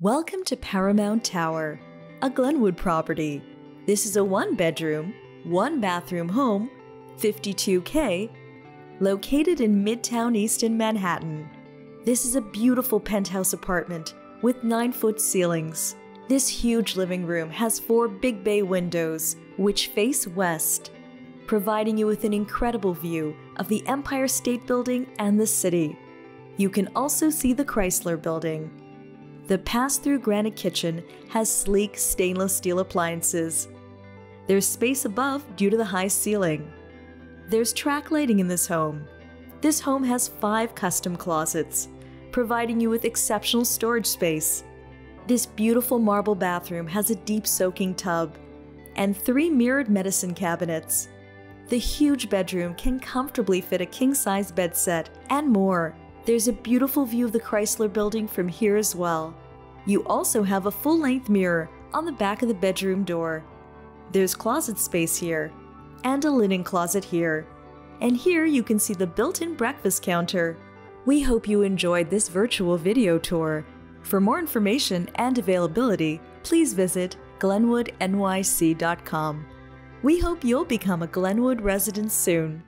Welcome to Paramount Tower, a Glenwood property. This is a one bedroom, one bathroom home, 52K, located in Midtown East in Manhattan. This is a beautiful penthouse apartment with 9 foot ceilings. This huge living room has four big bay windows which face west, providing you with an incredible view of the Empire State Building and the city. You can also see the Chrysler Building. The pass through granite kitchen has sleek stainless steel appliances. There's space above due to the high ceiling. There's track lighting in this home. This home has five custom closets, providing you with exceptional storage space. This beautiful marble bathroom has a deep soaking tub and three mirrored medicine cabinets. The huge bedroom can comfortably fit a king size bed set and more. There's a beautiful view of the Chrysler building from here as well. You also have a full length mirror on the back of the bedroom door. There's closet space here, and a linen closet here. And here you can see the built in breakfast counter. We hope you enjoyed this virtual video tour. For more information and availability, please visit glenwoodnyc.com. We hope you'll become a Glenwood resident soon.